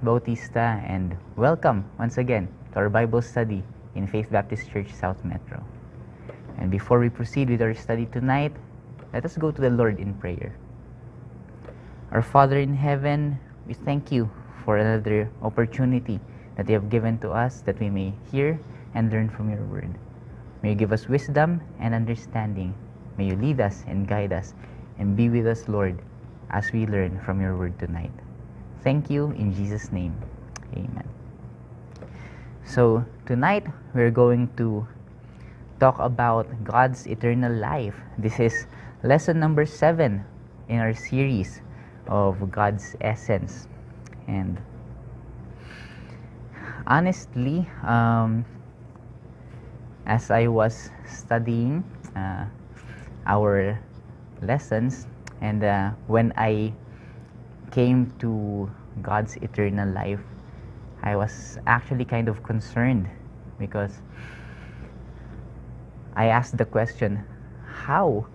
Matt Bautista, and welcome once again to our Bible study in Faith Baptist Church South Metro. And before we proceed with our study tonight, let us go to the Lord in prayer. Our Father in heaven, we thank you for another opportunity that you have given to us that we may hear and learn from your word. May you give us wisdom and understanding. May you lead us and guide us and be with us, Lord, as we learn from your word tonight. Thank you in Jesus' name. Amen. So, tonight we're going to talk about God's eternal life. This is lesson number seven in our series of God's essence. And honestly, um, as I was studying uh, our lessons, and uh, when I came to God's eternal life, I was actually kind of concerned because I asked the question how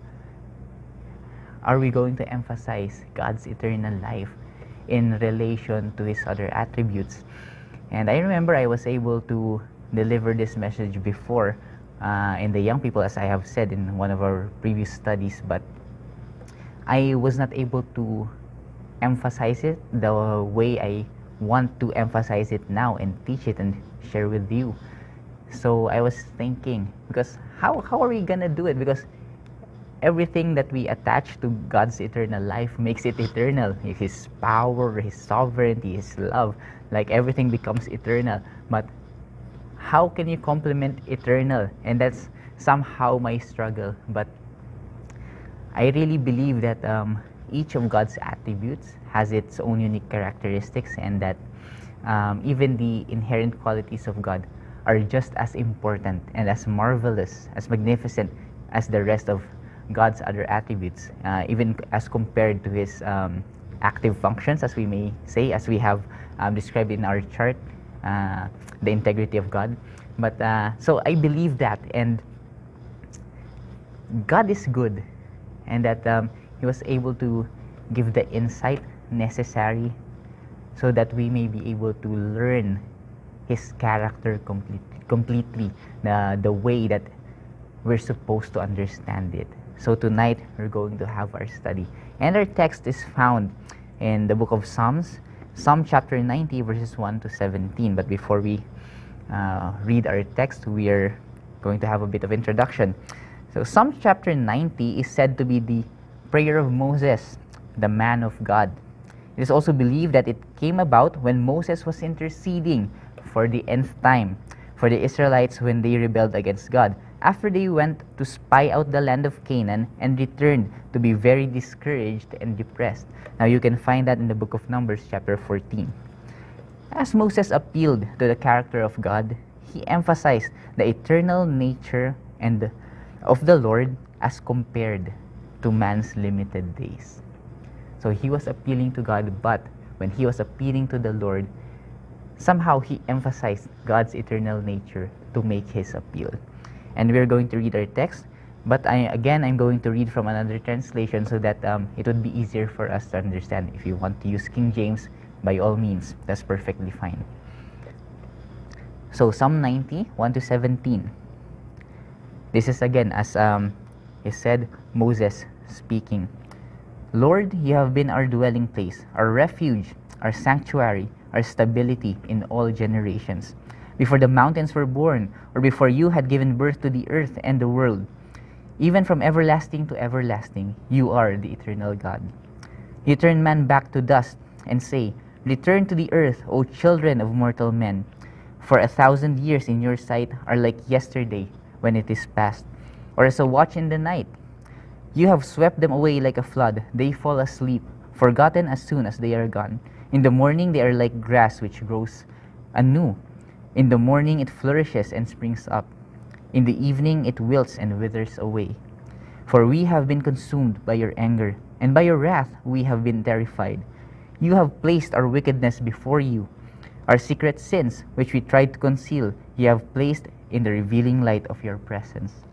are we going to emphasize God's eternal life in relation to His other attributes? And I remember I was able to deliver this message before uh, in the young people, as I have said in one of our previous studies, but I was not able to emphasize it the way I want to emphasize it now and teach it and share with you. So I was thinking, because how, how are we gonna do it? Because everything that we attach to God's eternal life makes it eternal. His power, His sovereignty, His love, like everything becomes eternal. But how can you complement eternal? And that's somehow my struggle. But I really believe that um, each of God's attributes has its own unique characteristics, and that um, even the inherent qualities of God are just as important and as marvelous, as magnificent as the rest of God's other attributes, uh, even as compared to His um, active functions, as we may say, as we have um, described in our chart uh, the integrity of God. But uh, so I believe that, and God is good, and that um, He was able to give the insight necessary so that we may be able to learn His character complete, completely, the, the way that we're supposed to understand it. So tonight we're going to have our study. And our text is found in the book of Psalms, Psalm chapter 90, verses 1 to 17. But before we uh, read our text, we are going to have a bit of introduction. So, Psalm chapter 90 is said to be the prayer of Moses, the man of God. It is also believed that it came about when Moses was interceding for the nth time for the Israelites when they rebelled against God, after they went to spy out the land of Canaan and returned to be very discouraged and depressed. Now you can find that in the book of Numbers, chapter 14. As Moses appealed to the character of God, he emphasized the eternal nature and of the Lord as compared to man's limited days. So he was appealing to God, but when he was appealing to the Lord, somehow he emphasized God's eternal nature to make his appeal. And we're going to read our text, but I, again, I'm going to read from another translation so that um, it would be easier for us to understand. If you want to use King James, by all means, that's perfectly fine. So, Psalm 90, 1 to 17. This is again, as um, he said, Moses speaking. Lord, you have been our dwelling place, our refuge, our sanctuary, our stability in all generations. Before the mountains were born, or before you had given birth to the earth and the world, even from everlasting to everlasting, you are the eternal God. You turn man back to dust and say, Return to the earth, O children of mortal men. For a thousand years in your sight are like yesterday when it is past, or as a watch in the night. You have swept them away like a flood. They fall asleep, forgotten as soon as they are gone. In the morning they are like grass which grows anew. In the morning it flourishes and springs up. In the evening it wilts and withers away. For we have been consumed by your anger, and by your wrath we have been terrified. You have placed our wickedness before you. Our secret sins, which we tried to conceal, you have placed in the revealing light of your presence.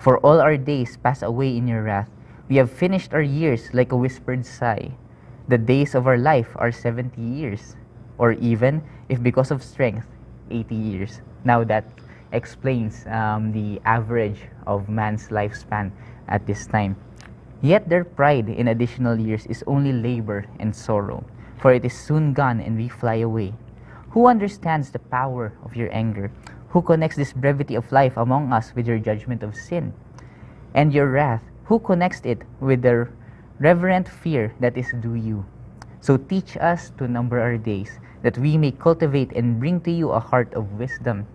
For all our days pass away in your wrath. We have finished our years like a whispered sigh. the days of our life are 70 years, or even, if because of strength, 80 years. Now that explains um, the average of man's lifespan at this time. Yet their pride in additional years is only labor and sorrow, for it is soon gone and we fly away. Who understands the power of your anger? Who connects this brevity of life among us with your judgment of sin? And your wrath, who connects it with the reverent fear that is due you? So teach us to number our days, that we may cultivate and bring to you a heart of wisdom.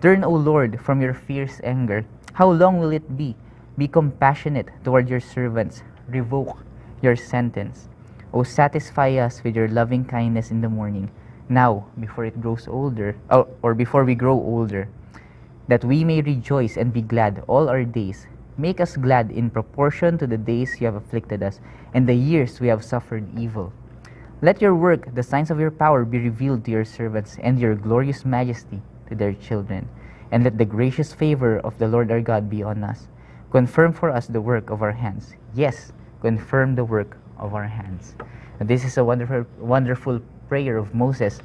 Turn, O Lord, from your fierce anger. How long will it be? Be compassionate toward your servants. Revoke your sentence. O satisfy us with your loving kindness in the morning now before it grows older or, or before we grow older that we may rejoice and be glad all our days. Make us glad in proportion to the days you have afflicted us and the years we have suffered evil. Let your work the signs of your power be revealed to your servants and your glorious majesty to their children. And let the gracious favor of the lord our god be on us. Confirm for us the work of our hands. Yes confirm the work of our hands. And this is a wonderful wonderful prayer of Moses.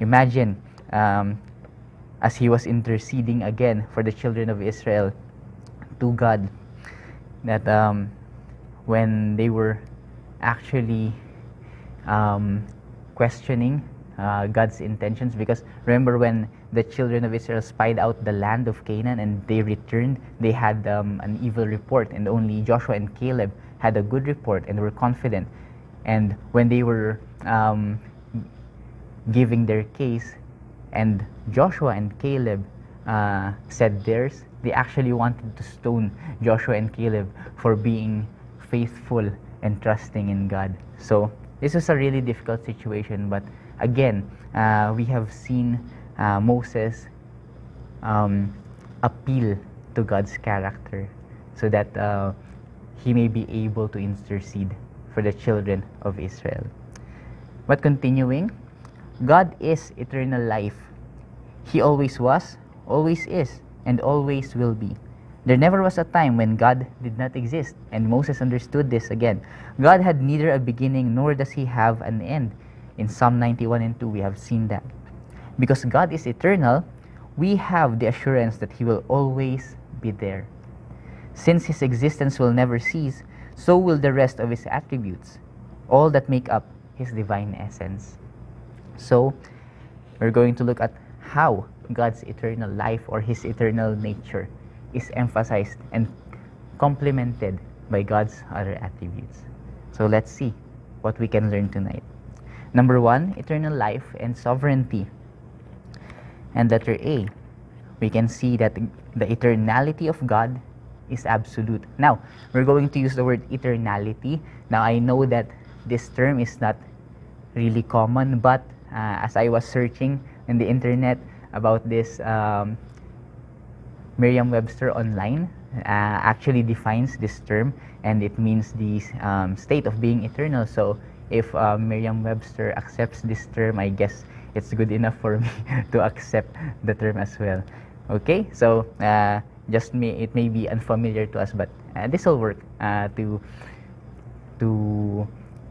Imagine um, as he was interceding again for the children of Israel to God, that um, when they were actually um, questioning uh, God's intentions, because remember when the children of Israel spied out the land of Canaan and they returned, they had um, an evil report, and only Joshua and Caleb had a good report and were confident. And when they were um, giving their case, and Joshua and Caleb uh, said theirs. They actually wanted to stone Joshua and Caleb for being faithful and trusting in God. So this was a really difficult situation, but again, uh, we have seen uh, Moses um, appeal to God's character so that uh, he may be able to intercede for the children of Israel. But continuing, God is eternal life. He always was, always is, and always will be. There never was a time when God did not exist, and Moses understood this again. God had neither a beginning nor does he have an end. In Psalm 91 and 2, we have seen that. Because God is eternal, we have the assurance that he will always be there. Since his existence will never cease, so will the rest of his attributes, all that make up his divine essence. So, we're going to look at how God's eternal life or His eternal nature is emphasized and complemented by God's other attributes. So, let's see what we can learn tonight. Number one, eternal life and sovereignty. And letter A, we can see that the eternality of God is absolute. Now, we're going to use the word eternality. Now, I know that this term is not really common, but uh, as I was searching in the internet about this um, Merriam-Webster online uh, actually defines this term and it means the um, state of being eternal. So if uh, Merriam-Webster accepts this term, I guess it's good enough for me to accept the term as well. Okay, so uh, just may it may be unfamiliar to us, but uh, this will work uh, to to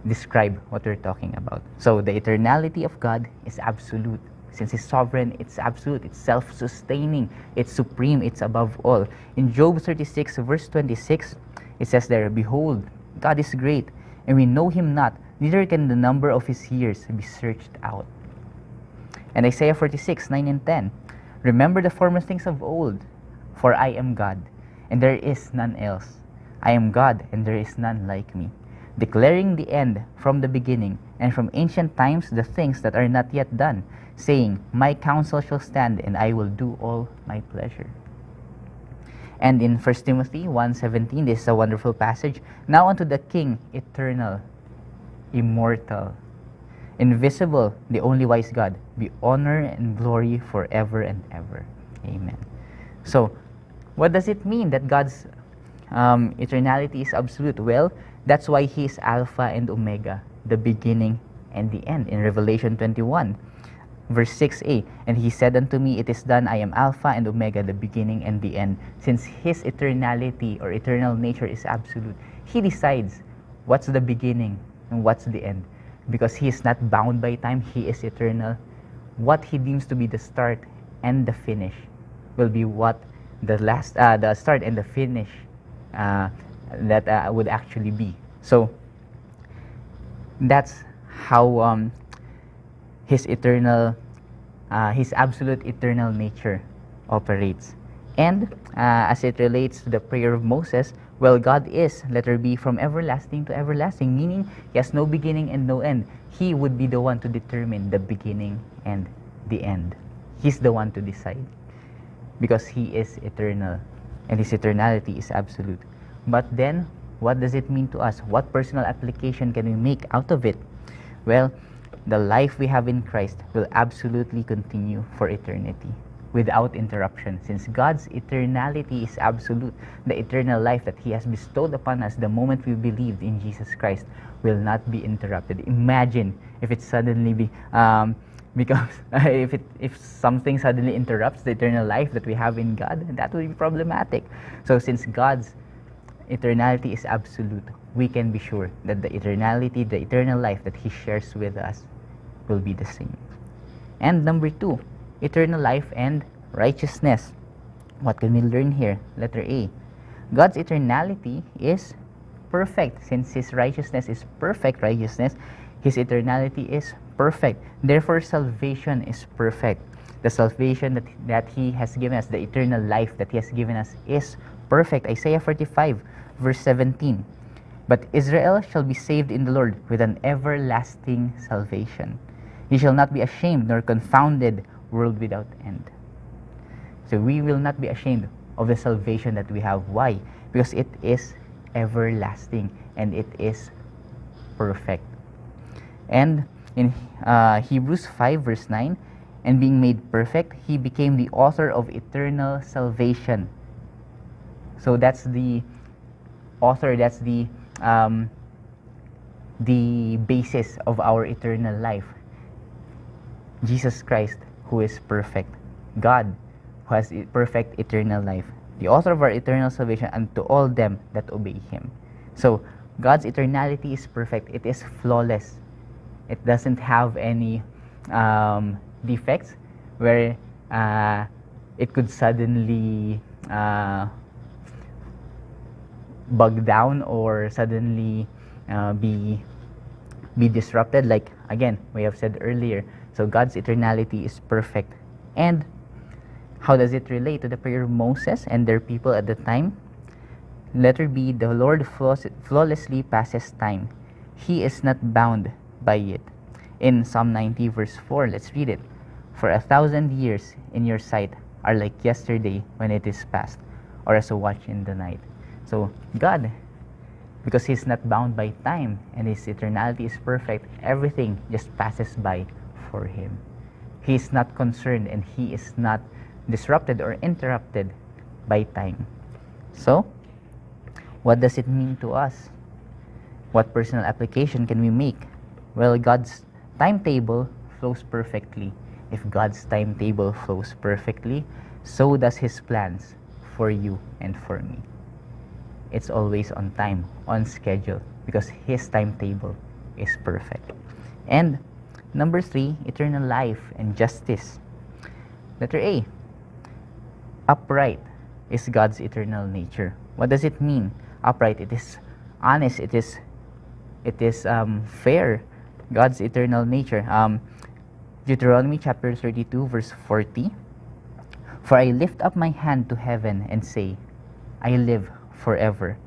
describe what we're talking about. So the eternality of God is absolute. Since He's sovereign, it's absolute, it's self sustaining, it's supreme, it's above all. In Job 36, verse 26, it says there, Behold, God is great, and we know Him not, neither can the number of His years be searched out. And Isaiah 46, 9 and 10, Remember the former things of old, for I am God, and there is none else. I am God, and there is none like me declaring the end from the beginning, and from ancient times the things that are not yet done, saying, My counsel shall stand, and I will do all my pleasure. And in 1 Timothy 1.17, this is a wonderful passage. Now unto the King, eternal, immortal, invisible, the only wise God, be honor and glory forever and ever. Amen. So, what does it mean that God's um, eternality is absolute? Well, that's why He is Alpha and Omega, the beginning and the end. In Revelation 21, verse 6a, And He said unto me, It is done, I am Alpha and Omega, the beginning and the end. Since His eternality or eternal nature is absolute, He decides what's the beginning And what's the end? Because he is not bound by time, he is eternal. What he deems to be the start and the finish will be what the last, uh, the start and the finish uh, that uh, would actually be. So that's how um, his eternal, uh, his absolute eternal nature operates. And uh, as it relates to the prayer of Moses, well, God is, let letter B, from everlasting to everlasting, meaning He has no beginning and no end. He would be the one to determine the beginning and the end. He's the one to decide because He is eternal and His eternality is absolute. But then, what does it mean to us? What personal application can we make out of it? Well, the life we have in Christ will absolutely continue for eternity without interruption. Since God's eternality is absolute, the eternal life that He has bestowed upon us the moment we believed in Jesus Christ will not be interrupted. Imagine if it suddenly be, um, becomes, if, it, if something suddenly interrupts the eternal life that we have in God, that would be problematic. So, since God's eternality is absolute, we can be sure that the eternality, the eternal life that He shares with us will be the same. And number two, eternal life and righteousness. What can we learn here? Letter A. God's eternality is perfect. Since His righteousness is perfect righteousness, His eternality is perfect. Therefore, salvation is perfect. The salvation that, that He has given us, the eternal life that He has given us, is perfect. Isaiah 45, verse 17. But Israel shall be saved in the Lord with an everlasting salvation. He shall not be ashamed nor confounded world without end. So we will not be ashamed of the salvation that we have. Why? Because it is everlasting and it is perfect. And in uh, Hebrews 5, verse 9, and being made perfect, he became the author of eternal salvation. So that's the author, that's the um, the basis of our eternal life. Jesus Christ who is perfect, God, who has perfect eternal life, the author of our eternal salvation and to all them that obey him. So, God's eternality is perfect. It is flawless. It doesn't have any um, defects where uh, it could suddenly uh, bug down or suddenly uh, be be disrupted like again we have said earlier so God's eternality is perfect. And how does it relate to the prayer of Moses and their people at the time? Letter B, the Lord flawlessly passes time. He is not bound by it. In Psalm 90, verse 4, let's read it. For a thousand years in your sight are like yesterday when it is past, or as a watch in the night. So, God, because He's not bound by time and His eternality is perfect, everything just passes by for him. He is not concerned and he is not disrupted or interrupted by time. So, what does it mean to us? What personal application can we make? Well, God's timetable flows perfectly. If God's timetable flows perfectly, so does His plans for you and for me. It's always on time, on schedule, because His timetable is perfect. And Number three, eternal life and justice. Letter A, upright is God's eternal nature. What does it mean? Upright, it is honest, it is it is um, fair. God's eternal nature. Um, Deuteronomy chapter 32, verse 40. For I lift up my hand to heaven and say, I live forever.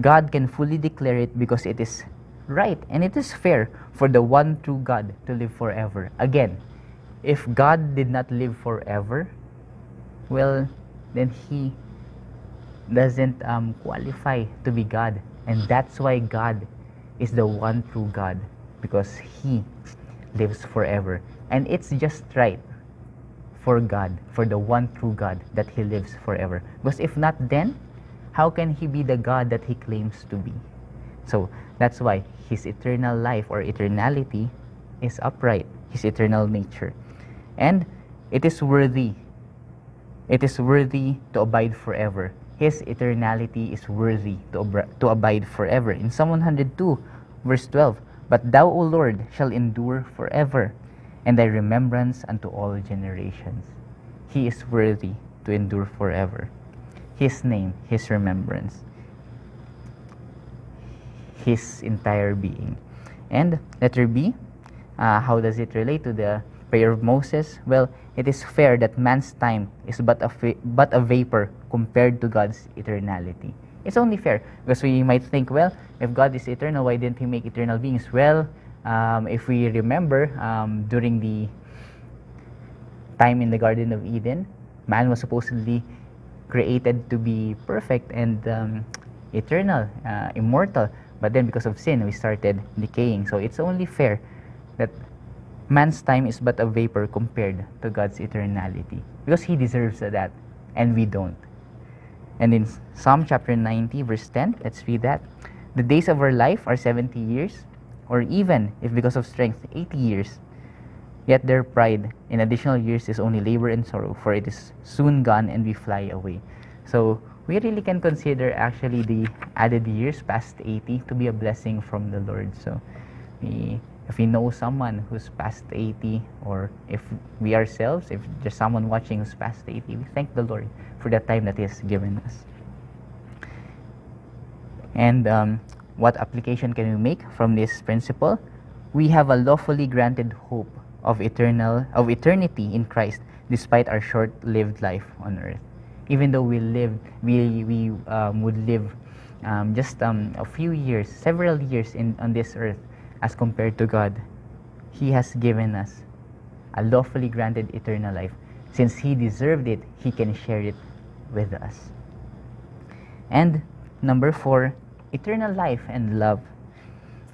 God can fully declare it because it is right and it is fair for the one true God to live forever. Again, if God did not live forever, well, then he doesn't um, qualify to be God. And that's why God is the one true God because he lives forever. And it's just right for God, for the one true God, that he lives forever. Because if not, then how can he be the God that he claims to be? So that's why his eternal life or eternality is upright, his eternal nature. And it is worthy. It is worthy to abide forever. His eternality is worthy to, to abide forever. In Psalm 102, Verse 12 But thou, O Lord, shall endure forever, and thy remembrance unto all generations. He is worthy to endure forever. His name, His remembrance, His entire being. And letter B, uh, how does it relate to the prayer of Moses? Well, it is fair that man's time is but a, but a vapor compared to God's eternality. It's only fair because we might think, well, if God is eternal, why didn't He make eternal beings? Well, um, if we remember um, during the time in the Garden of Eden, man was supposedly created to be perfect and um, eternal, uh, immortal. But then because of sin, we started decaying. So it's only fair that man's time is but a vapor compared to God's eternality because he deserves that and we don't. And in Psalm chapter 90, verse 10, let's read that. The days of our life are 70 years, or even, if because of strength, 80 years. Yet their pride in additional years is only labor and sorrow, for it is soon gone and we fly away. So we really can consider actually the added years past 80 to be a blessing from the Lord. So we if we know someone who's past 80 or if we ourselves if there's someone watching who's past 80 we thank the lord for the time that he has given us and um, what application can we make from this principle we have a lawfully granted hope of eternal of eternity in christ despite our short-lived life on earth even though we live we, we um, would live um, just um, a few years several years in on this earth as compared to God, He has given us a lawfully granted eternal life. Since He deserved it, He can share it with us. And number four, eternal life and love.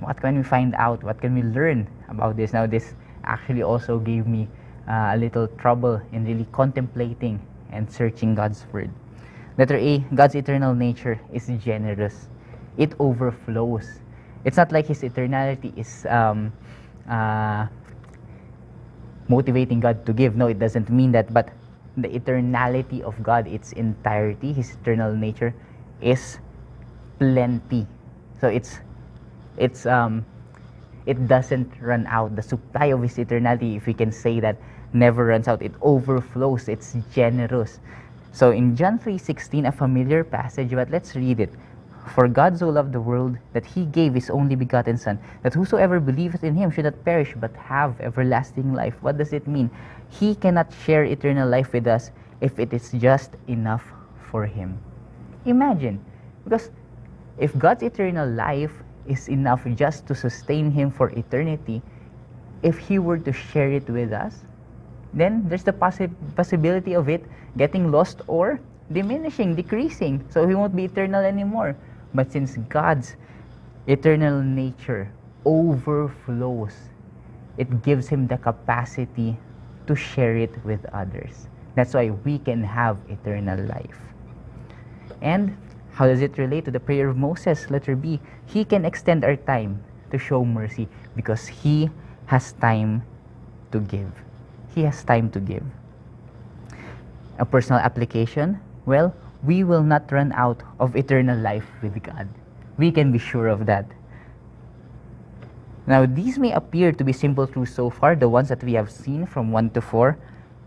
What can we find out? What can we learn about this? Now, this actually also gave me uh, a little trouble in really contemplating and searching God's Word. Letter A God's eternal nature is generous, it overflows it's not like his eternality is um, uh, motivating God to give. No, it doesn't mean that. But the eternality of God, its entirety, his eternal nature, is plenty. So it's it's um it doesn't run out. The supply of his eternality, if we can say that, never runs out. It overflows. It's generous. So in John 3:16, a familiar passage, but let's read it. For God so loved the world that he gave his only begotten Son, that whosoever believeth in him should not perish but have everlasting life. What does it mean? He cannot share eternal life with us if it is just enough for him. Imagine, because if God's eternal life is enough just to sustain him for eternity, if he were to share it with us, then there's the possi- possibility of it getting lost or diminishing, decreasing. So he won't be eternal anymore. But since God's eternal nature overflows, it gives him the capacity to share it with others. That's why we can have eternal life. And how does it relate to the prayer of Moses? Letter B. He can extend our time to show mercy because he has time to give. He has time to give. A personal application? Well, we will not run out of eternal life with God. We can be sure of that. Now, these may appear to be simple truths so far, the ones that we have seen from 1 to 4,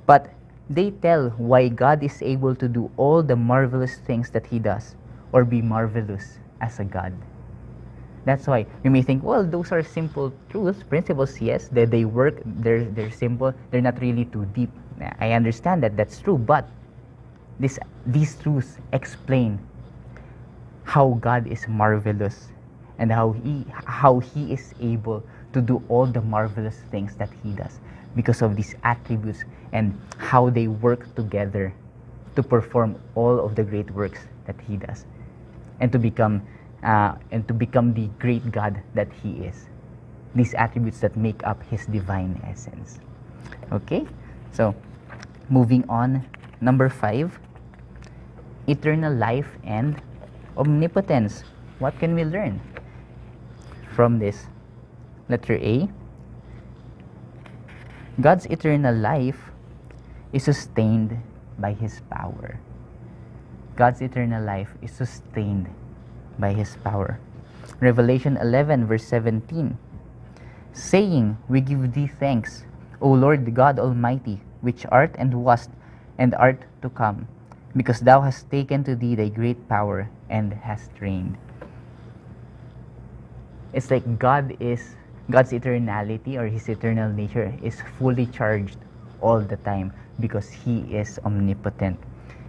but they tell why God is able to do all the marvelous things that He does, or be marvelous as a God. That's why we may think, well, those are simple truths, principles, yes, they, they work, they're, they're simple, they're not really too deep. I understand that, that's true, but this, these truths explain how God is marvelous and how he, how he is able to do all the marvelous things that he does because of these attributes and how they work together to perform all of the great works that he does and to become uh, and to become the great God that he is these attributes that make up his divine essence okay so moving on number five eternal life and omnipotence. What can we learn from this? Letter A God's eternal life is sustained by His power. God's eternal life is sustained by His power. Revelation 11, verse 17, saying, We give thee thanks, O Lord God Almighty, which art and wast and art to come, because thou hast taken to thee thy great power and hast reigned. It's like God is God's eternality or his eternal nature is fully charged all the time because he is omnipotent.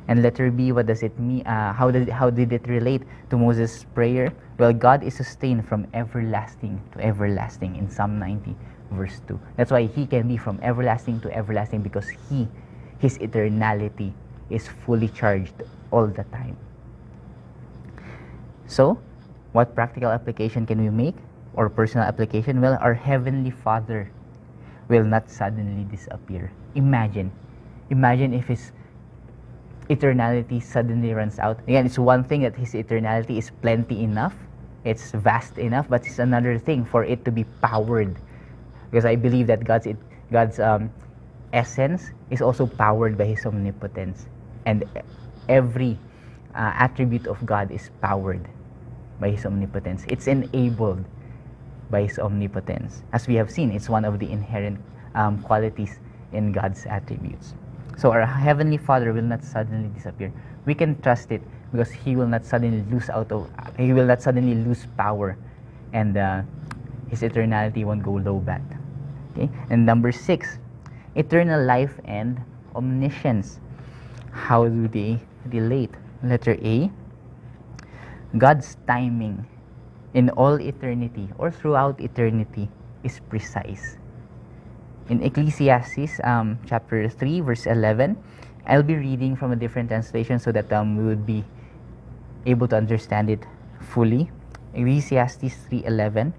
And letter B, what does it mean? Uh, how, did, how did it relate to Moses' prayer? Well, God is sustained from everlasting to everlasting in Psalm 90, verse 2. That's why he can be from everlasting to everlasting because he, his eternality, is fully charged all the time. So, what practical application can we make or personal application? Well, our Heavenly Father will not suddenly disappear. Imagine, imagine if His eternality suddenly runs out. Again, it's one thing that His eternality is plenty enough, it's vast enough, but it's another thing for it to be powered. Because I believe that God's God's um, essence is also powered by His omnipotence, and every uh, attribute of God is powered by His omnipotence. It's enabled by His omnipotence. As we have seen, it's one of the inherent um, qualities in God's attributes. So our Heavenly Father will not suddenly disappear. We can trust it because He will not suddenly lose out of, He will not suddenly lose power, and uh, His eternality won't go low bat. Okay. And number six, eternal life and omniscience. How do they relate? Letter A, God's timing in all eternity or throughout eternity is precise. In Ecclesiastes um, chapter 3, verse 11, I'll be reading from a different translation so that um, we would be able to understand it fully. Ecclesiastes 3:11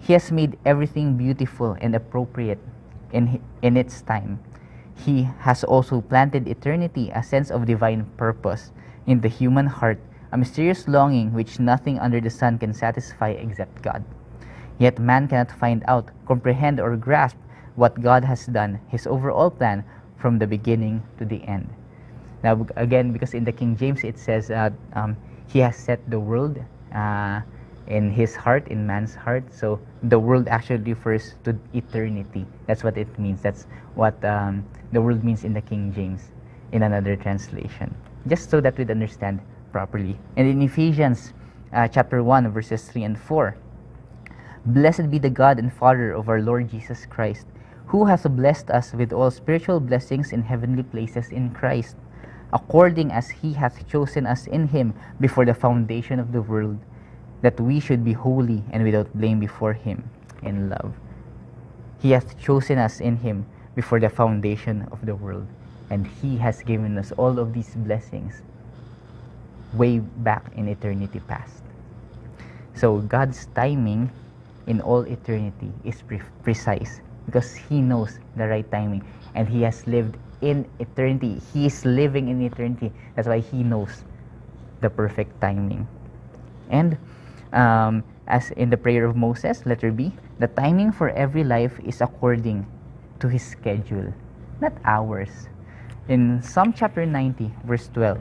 He has made everything beautiful and appropriate in in its time. He has also planted eternity, a sense of divine purpose in the human heart a mysterious longing which nothing under the sun can satisfy except God. Yet man cannot find out, comprehend, or grasp what God has done, his overall plan from the beginning to the end. Now, again, because in the King James it says uh, um, he has set the world uh, in his heart, in man's heart. So the world actually refers to eternity. That's what it means. That's what um, the world means in the King James in another translation. Just so that we'd understand properly. And in Ephesians uh, chapter 1, verses 3 and 4, Blessed be the God and Father of our Lord Jesus Christ, who has blessed us with all spiritual blessings in heavenly places in Christ, according as he hath chosen us in him before the foundation of the world, that we should be holy and without blame before him in love. He hath chosen us in him before the foundation of the world, and he has given us all of these blessings way back in eternity past. So God's timing in all eternity is pre- precise because He knows the right timing and He has lived in eternity. He is living in eternity. That's why He knows the perfect timing. And um, as in the prayer of Moses, letter B, the timing for every life is according to His schedule, not ours. In Psalm chapter 90, verse 12,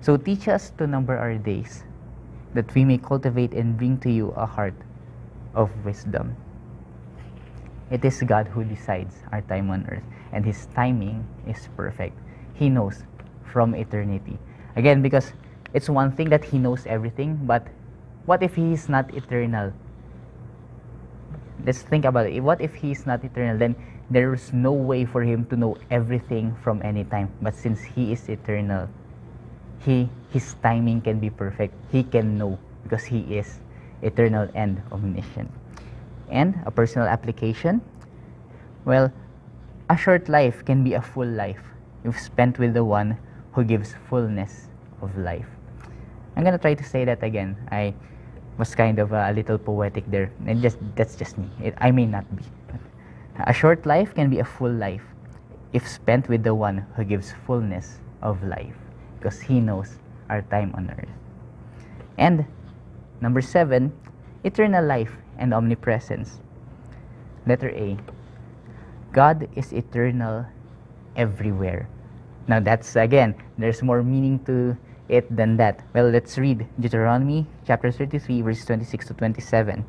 so teach us to number our days, that we may cultivate and bring to you a heart of wisdom. It is God who decides our time on earth, and His timing is perfect. He knows from eternity. Again, because it's one thing that He knows everything, but what if He is not eternal? Let's think about it. What if He is not eternal? Then there is no way for Him to know everything from any time. But since He is eternal, he his timing can be perfect. He can know because he is eternal and omniscient. And a personal application, well, a short life can be a full life if spent with the one who gives fullness of life. I'm gonna try to say that again. I was kind of a, little poetic there, and just that's just me. It, I may not be. A short life can be a full life if spent with the one who gives fullness of life because He knows our time on earth. And number seven, eternal life and omnipresence. Letter A God is eternal everywhere. Now, that's again, there's more meaning to it than that. Well, let's read Deuteronomy chapter 33, verses 26 to 27.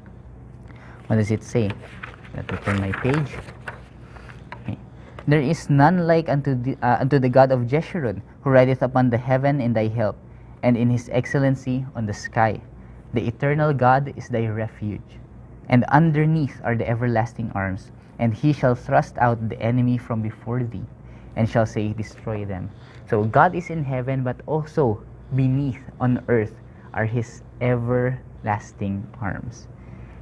What does it say? Let me turn my page. Okay. There is none like unto the, uh, unto the God of Jeshurun, who rideth upon the heaven in thy help, and in his excellency on the sky. The eternal God is thy refuge, and underneath are the everlasting arms, and he shall thrust out the enemy from before thee, and shall say, Destroy them. So God is in heaven, but also beneath on earth are his everlasting arms.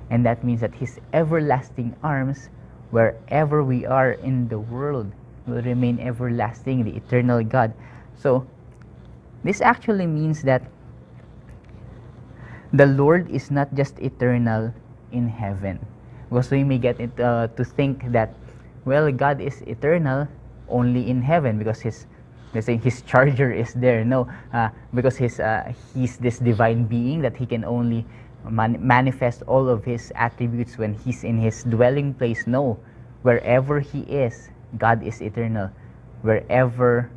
And that means that his everlasting arms, wherever we are in the world, will remain everlasting, the eternal God. So, this actually means that the Lord is not just eternal in heaven. Because we may get it, uh, to think that, well, God is eternal only in heaven because his let's say his charger is there. No uh, because his uh, he's this divine being that he can only man- manifest all of his attributes when he's in his dwelling place. No wherever he is god is eternal. Wherever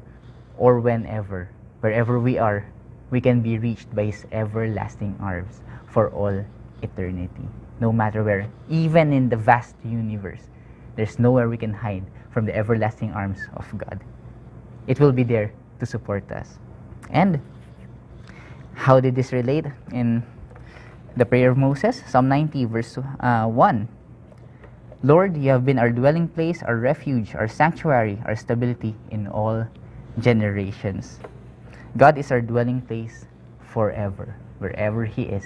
or whenever wherever we are we can be reached by his everlasting arms for all eternity no matter where even in the vast universe there's nowhere we can hide from the everlasting arms of god it will be there to support us. And how did this relate in the prayer of Moses? Psalm 90, verse uh, 1. Lord, you have been our dwelling place, our refuge, our sanctuary, our stability in all generations. God is our dwelling place forever. Wherever He is,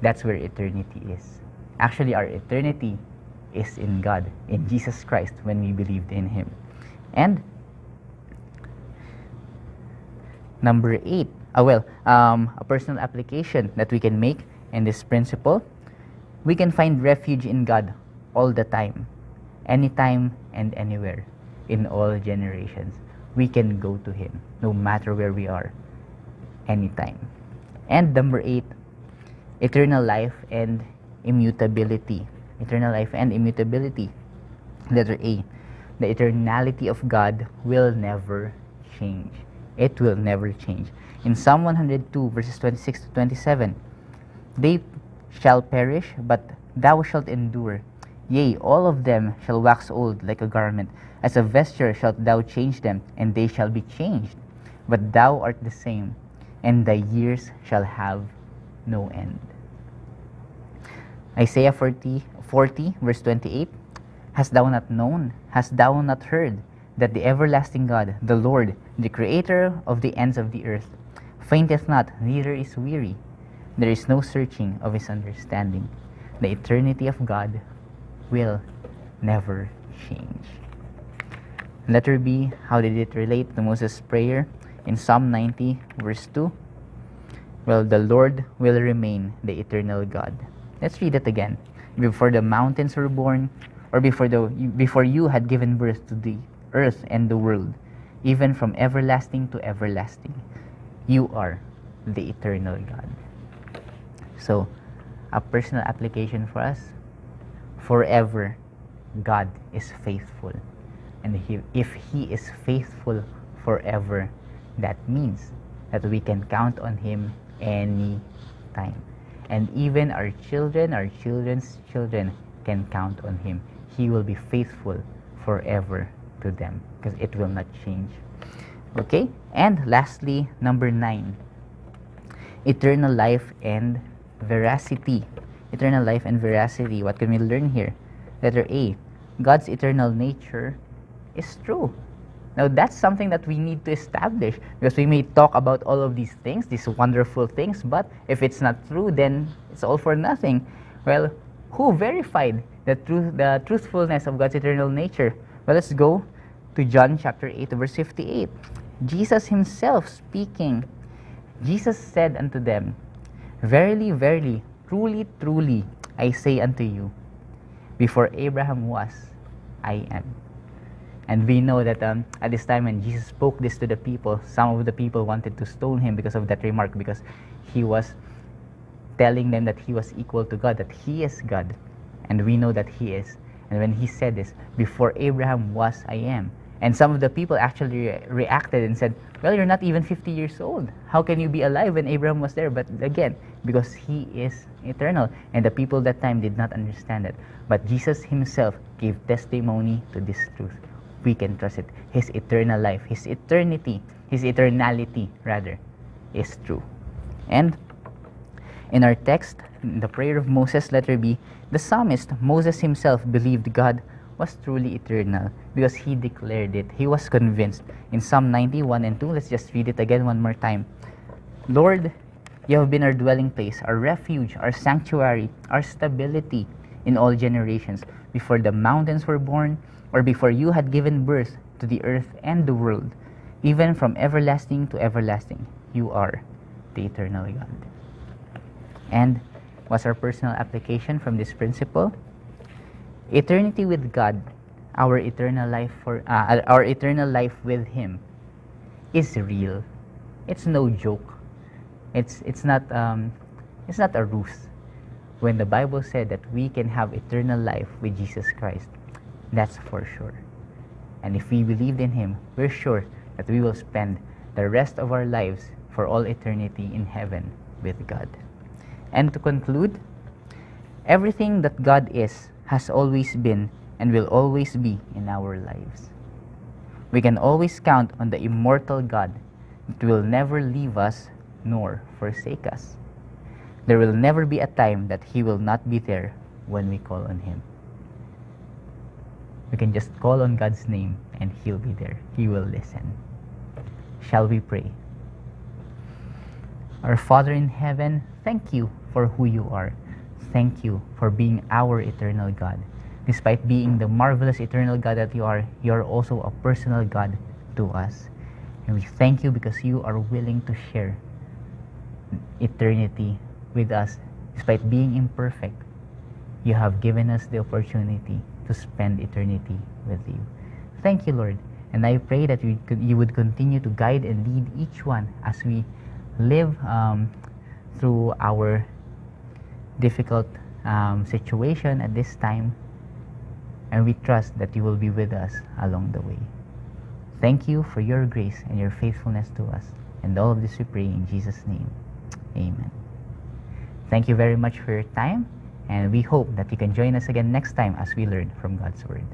that's where eternity is. Actually, our eternity is in God, in Jesus Christ, when we believed in Him. And Number eight, uh, well, um, a personal application that we can make in this principle. We can find refuge in God all the time, anytime and anywhere, in all generations. We can go to Him no matter where we are, anytime. And number eight, eternal life and immutability. Eternal life and immutability. Letter A. The eternality of God will never change it will never change. In Psalm 102, verses 26 to 27, they shall perish, but thou shalt endure. Yea, all of them shall wax old like a garment. As a vesture shalt thou change them, and they shall be changed. But thou art the same, and thy years shall have no end. Isaiah 40, 40 verse 28 Hast thou not known? Hast thou not heard? that the everlasting God, the Lord, the Creator of the ends of the earth, fainteth not, neither is weary. There is no searching of his understanding. The eternity of God will never change. Letter B, how did it relate to Moses' prayer in Psalm 90, verse 2? Well, the Lord will remain the eternal God. Let's read it again. Before the mountains were born, or before the before you had given birth to the earth and the world, even from everlasting to everlasting. You are the eternal God. So, a personal application for us forever, God is faithful. And he, if He is faithful forever, that means that we can count on Him any time. And even our children, our children's children can count on Him. He will be faithful forever to them because it will not change. Okay? And lastly, number nine eternal life and veracity. Eternal life and veracity. What can we learn here? Letter A God's eternal nature is true. Now, that's something that we need to establish because we may talk about all of these things, these wonderful things, but if it's not true, then it's all for nothing. Well, who verified the, truth, the truthfulness of God's eternal nature? Well, let's go to John chapter 8, verse 58. Jesus himself speaking, Jesus said unto them, Verily, verily, truly, truly, I say unto you, before Abraham was, I am. And we know that um, at this time when Jesus spoke this to the people, some of the people wanted to stone him because of that remark, because he was telling them that he was equal to God, that he is God. And we know that he is. And when he said this, before Abraham was, I am, And some of the people actually re- reacted and said, Well, you're not even 50 years old. How can you be alive when Abraham was there? But again, because he is eternal. And the people that time did not understand it. But Jesus himself gave testimony to this truth. We can trust it. His eternal life, his eternity, his eternality, rather, is true. And in our text, in the prayer of Moses, letter B, the psalmist, Moses himself, believed God was truly eternal because he declared it. He was convinced. In Psalm 91 and 2, let's just read it again one more time. Lord, you have been our dwelling place, our refuge, our sanctuary, our stability in all generations. Before the mountains were born, or before you had given birth to the earth and the world, even from everlasting to everlasting, you are the eternal God. And what's our personal application from this principle? Eternity with God, our eternal life for uh, our eternal life with Him, is real. It's no joke. It's it's not um, it's not a ruse. When the Bible said that we can have eternal life with Jesus Christ, that's for sure. And if we believed in Him, we're sure that we will spend the rest of our lives for all eternity in heaven with God. And to conclude, everything that God is has always been and will always be in our lives. We can always count on the immortal God that will never leave us nor forsake us. There will never be a time that He will not be there when we call on Him. We can just call on God's name and He'll be there. He will listen. Shall we pray? Our Father in heaven, thank you for who you are. Thank you for being our eternal God. Despite being the marvelous eternal God that you are, you are also a personal God to us. And we thank you because you are willing to share eternity with us. Despite being imperfect, you have given us the opportunity to spend eternity with you. Thank you, Lord. And I pray that you, you would continue to guide and lead each one as we live um, through our difficult um, situation at this time. And we trust that you will be with us along the way. Thank you for your grace and your faithfulness to us. And all of this we pray in Jesus' name. Amen. Thank you very much for your time. And we hope that you can join us again next time as we learn from God's Word.